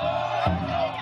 Oh, no.